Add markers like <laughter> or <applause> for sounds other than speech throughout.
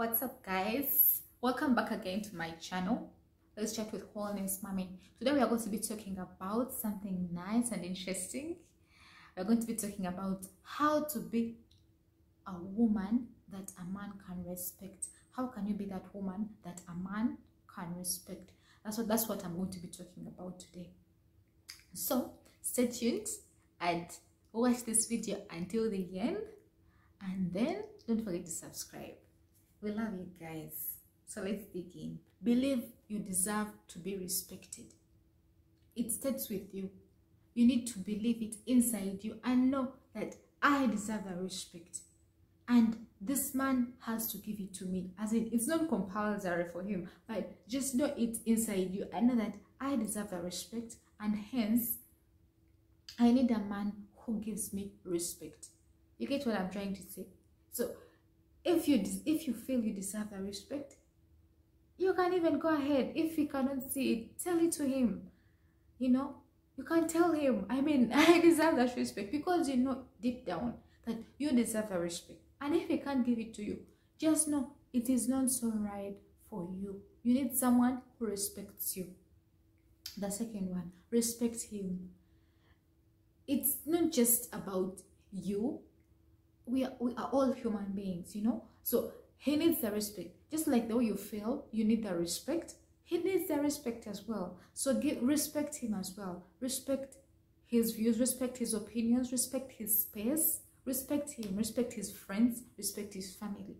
what's up guys? Welcome back again to my channel. Let's chat with Wholeness Mami today we are going to be talking about something nice and interesting. We're going to be talking about how to be a woman that a man can respect. How can you be that woman that a man can respect? That's what that's what i'm going to be talking about today. So stay tuned and watch this video until the end. And then don't forget to subscribe we love you guys. So let's dig in. Believe you deserve to be respected. It starts with you. You need to believe it inside you and know that i deserve that respect. And this man has to give it to me. As in it's not compulsory for him but just know it inside you I know that i deserve that respect. And hence i need a man who gives me respect. You get what i'm trying to say? So if you if you feel you deserve that respect you can even go ahead if he cannot see it. Tell it to him. You know you can tell him i mean <laughs> i deserve that respect because you know deep down that you deserve that respect. And if he can't give it to you just know it is not so right for you. You need someone who respects you. The second one respect him. It's not just about you we are, we are all human beings you know? So he needs the respect. Just like the way you feel you need the respect. He needs the respect as well. So give respect him as well. Respect his views respect his opinions respect his space. Respect him respect his friends respect his family.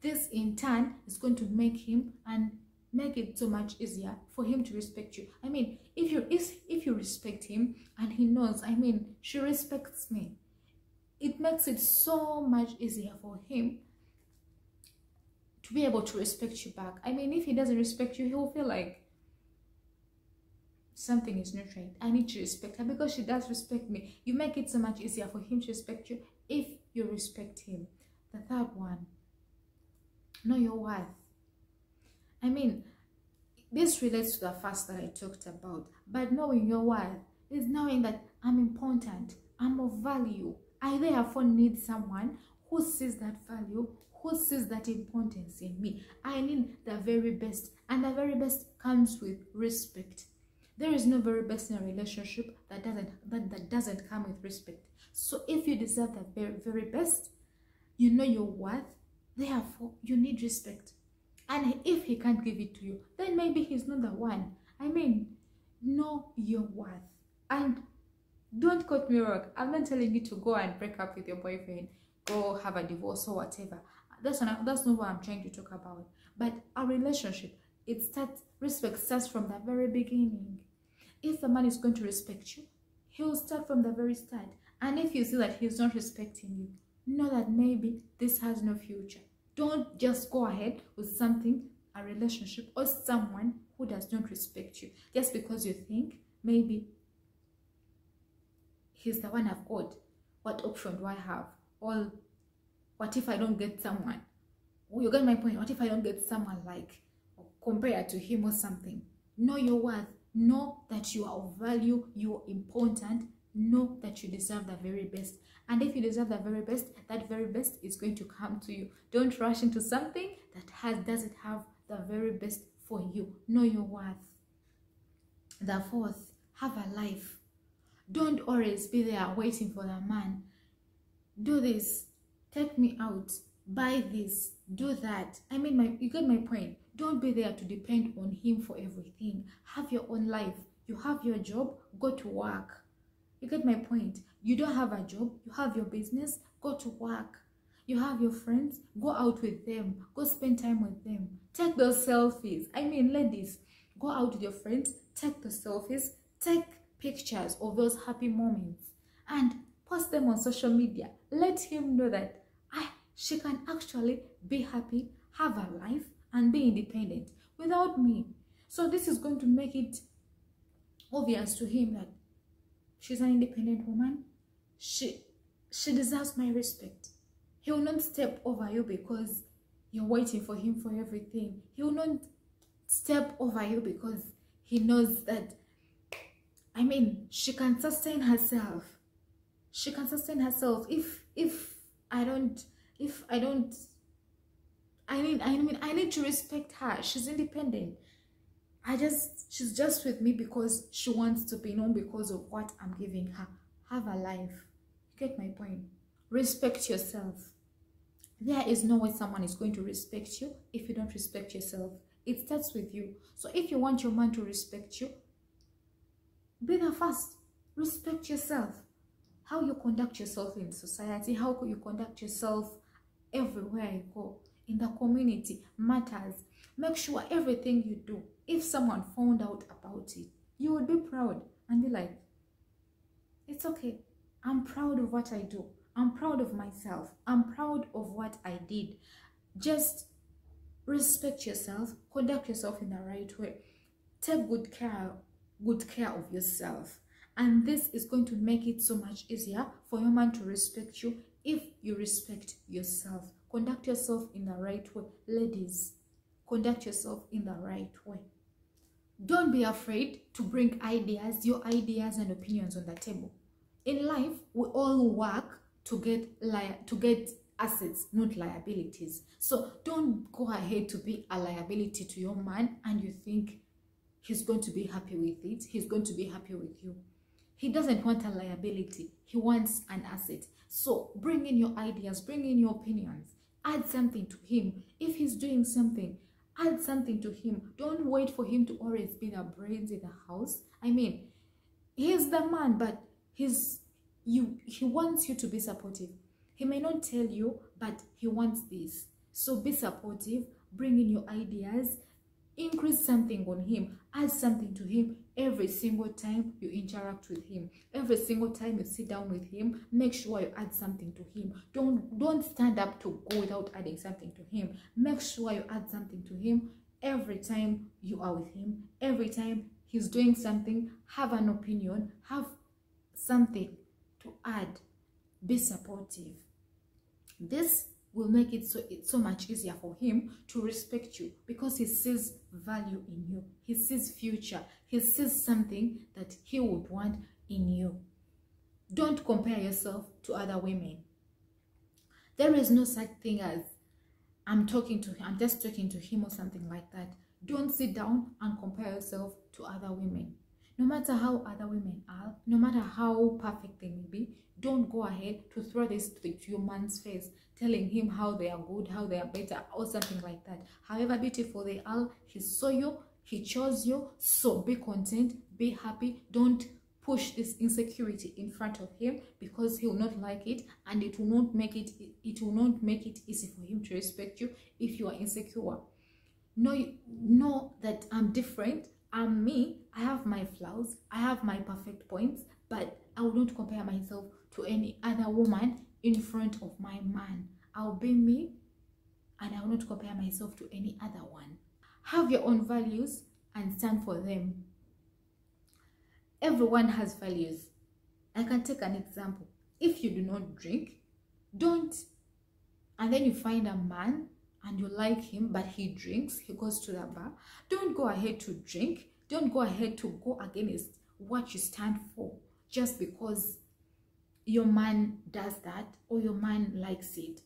This in turn is going to make him and make it so much easier for him to respect you. I mean if you if, if you respect him and he knows i mean she respects me it makes it so much easier for him to be able to respect you back. I mean, if he doesn't respect you, he'll feel like something is not right. I need to respect her because she does respect me. You make it so much easier for him to respect you if you respect him. The third one, know your worth. I mean, this relates to the first that I talked about, but knowing your worth is knowing that I'm important, I'm of value, I therefore need someone who sees that value, who sees that importance in me. I need the very best, and the very best comes with respect. There is no very best in a relationship that doesn't that, that doesn't come with respect. So if you deserve the very, very best, you know your worth, therefore you need respect. And if he can't give it to you, then maybe he's not the one. I mean, know your worth. And don't quote me wrong i'm not telling you to go and break up with your boyfriend go have a divorce or whatever. That's not that's not what i'm trying to talk about. But a relationship it starts respect starts from the very beginning. If a man is going to respect you he will start from the very start. And if you see that he's not respecting you know that maybe this has no future. Don't just go ahead with something a relationship or someone who does not respect you just because you think maybe he's the one I've got. What option do I have? Or what if I don't get someone? Oh, you get my point. What if I don't get someone like compared to him or something? Know your worth. Know that you are of value. You are important. Know that you deserve the very best. And if you deserve the very best, that very best is going to come to you. Don't rush into something that has doesn't have the very best for you. Know your worth. The fourth, have a life don't always be there waiting for the man. Do this. Take me out. Buy this. Do that. I mean, my you get my point. Don't be there to depend on him for everything. Have your own life. You have your job. Go to work. You get my point. You don't have a job. You have your business. Go to work. You have your friends. Go out with them. Go spend time with them. Take those selfies. I mean, ladies, go out with your friends. Take the selfies. Take pictures of those happy moments and post them on social media. Let him know that I, she can actually be happy, have a life, and be independent without me. So this is going to make it obvious to him that she's an independent woman. She, she deserves my respect. He will not step over you because you're waiting for him for everything. He will not step over you because he knows that I mean, she can sustain herself. She can sustain herself. If if I don't if I don't I mean, I mean, I need to respect her. She's independent. I just, she's just with me because she wants to be known because of what I'm giving her. Have a life. You get my point? Respect yourself. There is no way someone is going to respect you if you don't respect yourself. It starts with you. So if you want your man to respect you, be the first. Respect yourself. How you conduct yourself in society, how you conduct yourself everywhere you go in the community matters. Make sure everything you do, if someone found out about it, you would be proud and be like, it's okay. I'm proud of what I do. I'm proud of myself. I'm proud of what I did. Just respect yourself, conduct yourself in the right way. Take good care, good care of yourself. And this is going to make it so much easier for your man to respect you if you respect yourself. Conduct yourself in the right way. Ladies, conduct yourself in the right way. Don't be afraid to bring ideas, your ideas and opinions on the table. In life, we all work to get to get assets, not liabilities. So don't go ahead to be a liability to your man and you think he's going to be happy with it. He's going to be happy with you. He doesn't want a liability. He wants an asset. So bring in your ideas, bring in your opinions add something to him if he's doing something add something to him don't wait for him to always be the brains in the house i mean he's the man but he's you he wants you to be supportive he may not tell you but he wants this so be supportive bring in your ideas increase something on him. Add something to him. Every single time you interact with him. Every single time you sit down with him make sure you add something to him. Don't don't stand up to go without adding something to him. Make sure you add something to him. Every time you are with him every time he's doing something have an opinion. Have something to add. Be supportive. This will make it so it's so much easier for him to respect you because he sees value in you. He sees future. He sees something that he would want in you. Don't compare yourself to other women. There is no such thing as i'm talking to him i'm just talking to him or something like that. Don't sit down and compare yourself to other women no matter how other women are no matter how perfect they may be don't go ahead to throw this to your man's face telling him how they are good how they are better or something like that. However beautiful they are he saw you he chose you so be content be happy. Don't push this insecurity in front of him because he will not like it and it will not make it it will not make it easy for him to respect you if you are insecure. Know know that i'm different i'm me i have my flaws i have my perfect points but i will not compare myself to any other woman in front of my man. I'll be me and I will not compare myself to any other one. Have your own values and stand for them. Everyone has values. I can take an example. If you do not drink, don't, and then you find a man and you like him, but he drinks, he goes to the bar, don't go ahead to drink. Don't go ahead to go against what you stand for just because your man does that or your man likes it.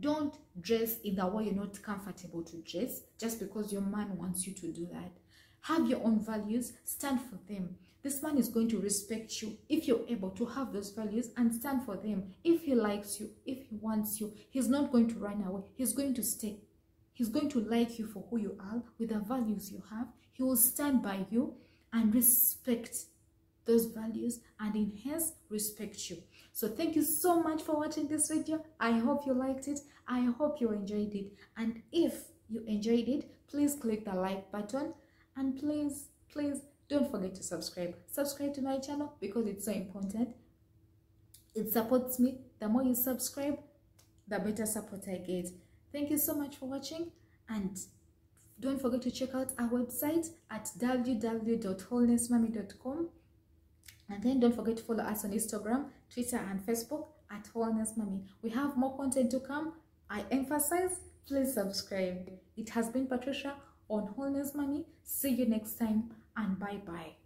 Don't dress in the way you're not comfortable to dress just because your man wants you to do that. Have your own values stand for them. This man is going to respect you if you're able to have those values and stand for them. If he likes you if he wants you he's not going to run away. He's going to stay he's going to like you for who you are with the values you have. He will stand by you and respect those values and enhance respect you. So thank you so much for watching this video. I hope you liked it. I hope you enjoyed it. And if you enjoyed it please click the like button. And please please don't forget to subscribe. Subscribe to my channel because it's so important. It supports me. The more you subscribe the better support i get thank you so much for watching and don't forget to check out our website at www.wholenessmami.com and then don't forget to follow us on Instagram, Twitter, and Facebook at Wholeness Mami. We have more content to come. I emphasize, please subscribe. It has been Patricia on Wholeness Mami. See you next time and bye-bye.